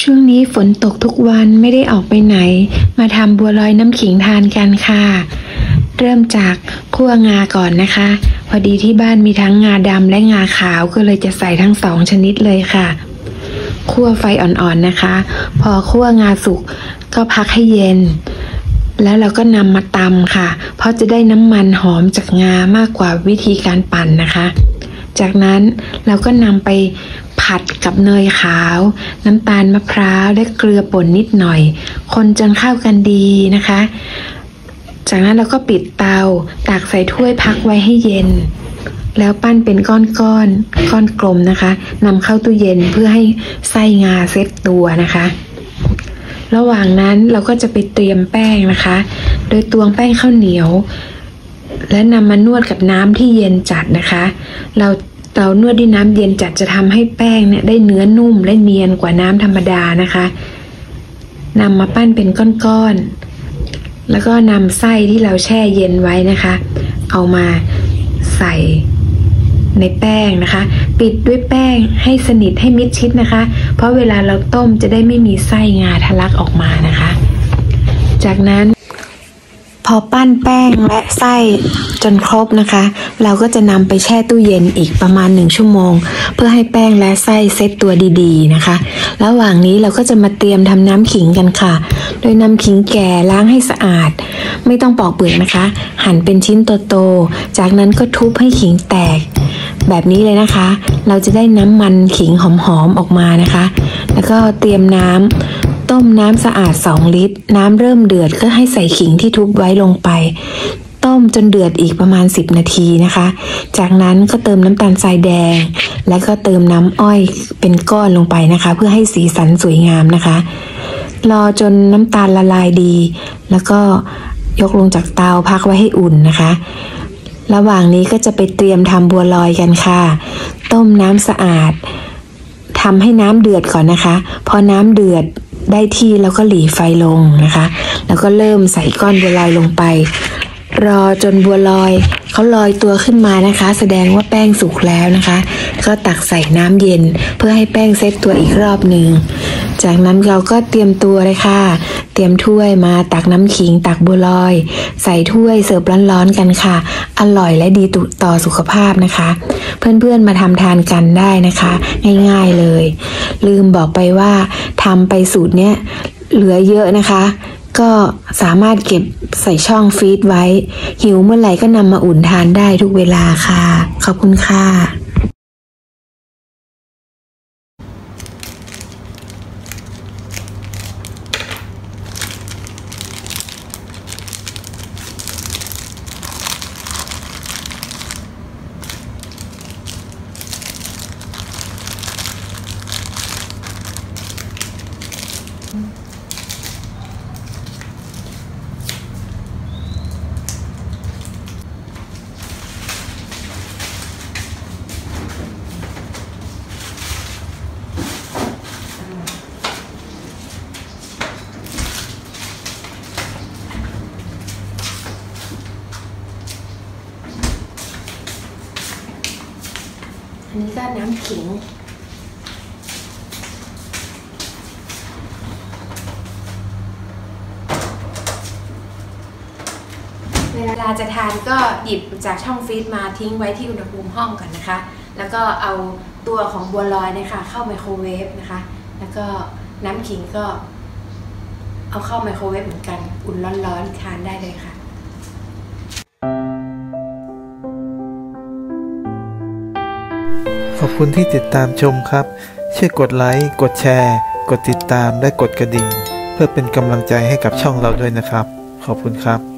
ช่วงนี้ฝนตกทุกวันไม่ได้ออกไปไหน มาทำบัวลอยน้ำขิงทานกันค่ะ เริ่มจากคั่วงาก่อนนะคะ พอดีที่บ้านมีทั้งงาดำและงาขาวก็เลยจะใส่ทั้งสองชนิดเลยค่ะ คั่วไฟอ่อนๆนะคะ พอคั่วงาสุกก็พักให้เย็น แล้วเราก็นำมาตำค่ะ เพราะจะได้น้ำมันหอมจากงามากกว่าวิธีการปั่นนะคะ จากนั้นเราก็นำไป ผัดกับเนยขาว น้ำตาลมะพร้าวและเกลือป่นนิดหน่อย คนจนเข้ากันดีนะคะ จากนั้นเราก็ปิดเตาตักใส่ถ้วยพักไว้ให้เย็น แล้วปั้นเป็นก้อนก้อนก้อนกลมนะคะนำเข้าตู้เย็นเพื่อให้ไส้งาเซ็ตตัวนะคะ ระหว่างนั้นเราก็จะไปเตรียมแป้งนะคะ โดยตวงแป้งข้าวเหนียวและนำมานวดกับน้ำที่เย็นจัดนะคะ เรา เรานวดด้วยน้ำเย็นจัดจะทำให้แป้งเนี่ยได้เนื้อนุ่มและเนียนกว่าน้ำธรรมดานะคะนำมาปั้นเป็นก้อนๆ แล้วก็นำไส้ที่เราแช่เย็นไว้นะคะ เอามาใส่ในแป้งนะคะ ปิดด้วยแป้งให้สนิทให้มิดชิดนะคะ เพราะเวลาเราต้มจะได้ไม่มีไส้งาทะลักออกมานะคะ จากนั้น พอปั้นแป้งและไส้จนครบนะคะ เราก็จะนำไปแช่ตู้เย็นอีกประมาณหนึ่งชั่วโมง เพื่อให้แป้งและไส้เซตตัวดีๆนะคะ ระหว่างนี้เราก็จะมาเตรียมทำน้ำขิงกันค่ะ โดยนำขิงแก่ล้างให้สะอาด ไม่ต้องปอกเปลือกนะคะ หั่นเป็นชิ้นโตๆ จากนั้นก็ทุบให้ขิงแตก แบบนี้เลยนะคะ เราจะได้น้ำมันขิงหอมๆออกมานะคะ แล้วก็เตรียมน้ำ ต้มน้ำสะอาด 2 ลิตร น้ำเริ่มเดือดก็ให้ใส่ขิงที่ทุบไว้ลงไป ต้มจนเดือดอีกประมาณ 10 นาทีนะคะ จากนั้นก็เติมน้ำตาลทรายแดง และก็เติมน้ำอ้อยเป็นก้อนลงไปนะคะ เพื่อให้สีสันสวยงามนะคะ รอจนน้ำตาลละลายดี แล้วก็ยกลงจากเตาพักไว้ให้อุ่นนะคะ ระหว่างนี้ก็จะไปเตรียมทำบัวลอยกันค่ะ ต้มน้ำสะอาดทำให้น้ำเดือดก่อนนะคะ พอน้ำเดือด ได้ที่แล้วก็หลีไฟลงนะคะ แล้วก็เริ่มใส่ก้อนบัวลอยลงไป รอจนบัวลอยเขาลอยตัวขึ้นมานะคะ แสดงว่าแป้งสุกแล้วนะคะ ก็ตักใส่น้ำเย็นเพื่อให้แป้งเซตตัวอีกรอบหนึ่งจากนั้นเราก็เตรียมตัวเลยค่ะ เตรียมถ้วยมาตักน้ำขิงตักบัวลอย ใส่ถ้วยเสิร์ฟร้อนๆกันค่ะ อร่อยและดีต่อสุขภาพนะคะ เพื่อนๆมาทำทานกันได้นะคะ ง่ายๆเลย ลืมบอกไปว่าทำไปสูตรเนี้ยเหลือเยอะนะคะ ก็สามารถเก็บใส่ช่องฟรีดไว้ หิวเมื่อไหร่ก็นำมาอุ่นทานได้ทุกเวลาค่ะ ขอบคุณค่ะ อันนี้ก็น้ำขิง เวลาจะทานก็หยิบจากช่องฟรีซมาทิ้งไว้ที่อุณหภูมิห้องก่อนนะคะ แล้วก็เอาตัวของบัวลอยนะคะเข้าไมโครเวฟนะคะ แล้วก็น้ำขิงก็เอาเข้าไมโครเวฟเหมือนกัน อุ่นร้อนๆทานได้เลยค่ะ อบคุณที่ติดตามชมครับ ช่วยกดไลค์ กดแชร์ กดติดตาม และกดกระดิ่ง เพื่อเป็นกำลังใจให้กับช่องเราด้วยนะครับ ขอบคุณครับ